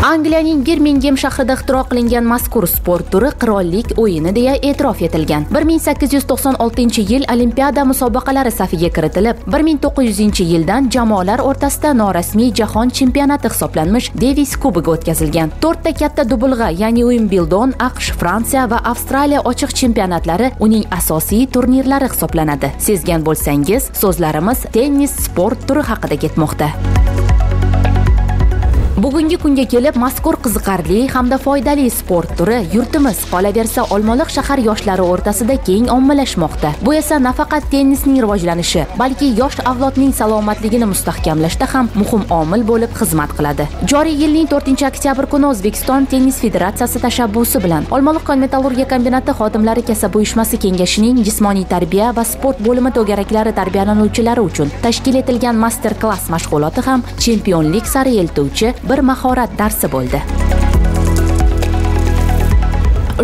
angliyaning birmingem shahrida ixtiro qilingan mazkur sport turi qirollik o'yini deya e'tirof etilgan. 1896 yil olimpiada musobaqalari safiga kiritilib 1900 yildan jamoalar o'rtasida norasmiy jahon chempionati hisoblanmish devis kubogi o'tkazilgan. To'rtta katta dubulg'a ya'ni uimbildon aqsh fransiya va avstraliya ochiq chempionatlari uning asosiy turnirlari hisoblanadi. Sezgan bo'lsangiz so'zlarimiz tennis sport turi haqida ketmoqda. Bugungi kunga kelib mazkur qiziqarli hamda foydali sport turi yurtimiz qolaversa olmaliq shahar yoshlari o'rtasida keng ommalashmoqda. Bu esa nafaqat tennisning rivojlanishi balki yosh avlodning salomatligini mustahkamlashda ham muhim omil bo'lib xizmat qiladi. Joriy yilning 4 oktyabr kuni o'zbekiston tennis federatsiyasi tashabbusi bilan olmaliq kon metallurgiya kombinati xodimlari kasab uyushmasi kengashining jismoniy tarbiya va sport bo'limi to'garaklari tarbiyalanuvchilari uchun tashkil etilgan master klass mashg'uloti ham chempionlik sari eltuvchi bir mahorat darsi bo'ldi.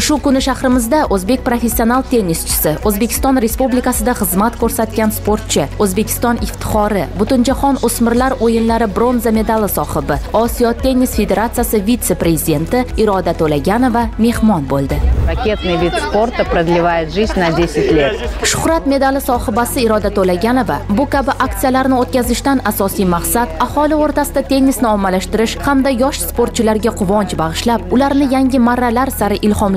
Shu kuni shahrimizda o'zbek professional tennischisi o'zbekiston respublikasida xizmat ko'rsatgan sportchi o'zbekiston iftixori butunjahon o'smirlar o'yinlari bronza medali sohibi osiyo tennis federatsiyasi vitse prezidenti iroda to'laganova mehmon bo'ldi Ракетный вид спорта продлевает жизнь на 10 лет. shuhrat medali sohibasi iroda to'laganova bu kabi aksiyalarni o'tkazishdan asosiy maqsad aholi o'rtasida tennisni ommalashtirish hamda yosh sportchilarga quvonch bag'ishlab ularni yangi marralar sari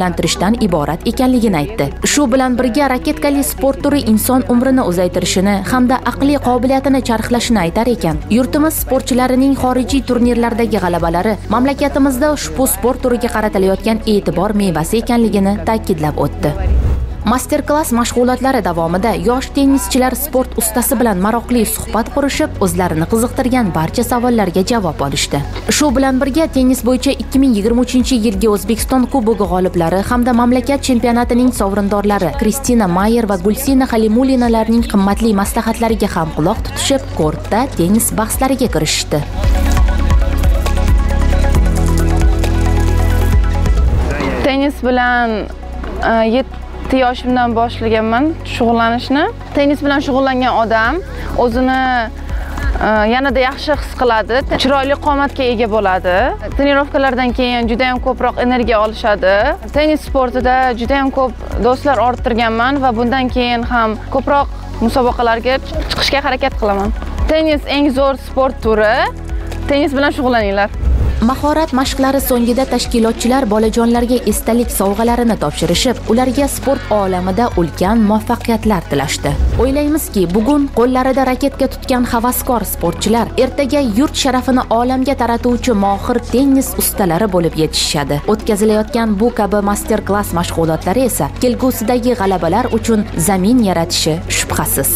ilhomlantirishdan iborat ekanligini aytdi. Shu bilan birga raketkali sport turi inson umrini uzaytirishini hamda aqliy qobiliyatini charxlashini aytar ekan. Yurtimiz sportchilarining xorijiy turnirlardagi g'alabalari mamlakatimizda ushbu sport turiga qaratilayotgan e'tibor mevasi ekanligini ta'kidlab o'tdi. Master klass mashg'ulotlari davomida yosh tennischilar sport ustasi bilan maroqli suhbat qurishib o'zlarini qiziqtirgan barcha savollarga javob olishdi. Shu bilan birga tennis bo'yicha 2023 yilgi o'zbekiston kubogi g'oliblari hamda mamlakat chempionatining sovrindorlari kristina mayer va gulsina halimulinalarning qimmatli maslahatlariga ham quloq tutishib kortda tennis bahslariga kirishishdi. Tennis bilan e, yetti yoshimdan boshlaganman shug'ullanishni. Tennis bilan shug'ullangan odam o'zini e, yanada yaxshi his qiladi, chiroyli qomatga ega bo'ladi. Trenirovkalardan keyin juda ham ko'proq energiya olishadi. Tennis sportida juda ham ko'p do'stlar orttirganman va bundan keyin ham ko'proq musobaqalarga chiqishga harakat qilaman. Tennis eng zo'r sport turi. Tennis bilan shug'ullaninglar. Mahorat mashqlari so'ngida tashkilotchilar bolajonlarga esdalik sovg'alarini topshirishib ularga sport olamida ulkan muvaffaqiyatlar tilashdi. O'ylaymizki bugun qo'llarida raketka tutgan havaskor sportchilar ertaga yurt sharafini olamga taratuvchi mohir tennis ustalari bo'lib yetishishadi. O'tkazilayotgan bu kabi master klass mashg'ulotlari esa kelgusidagi g'alabalar uchun zamin yaratishi shubhasiz.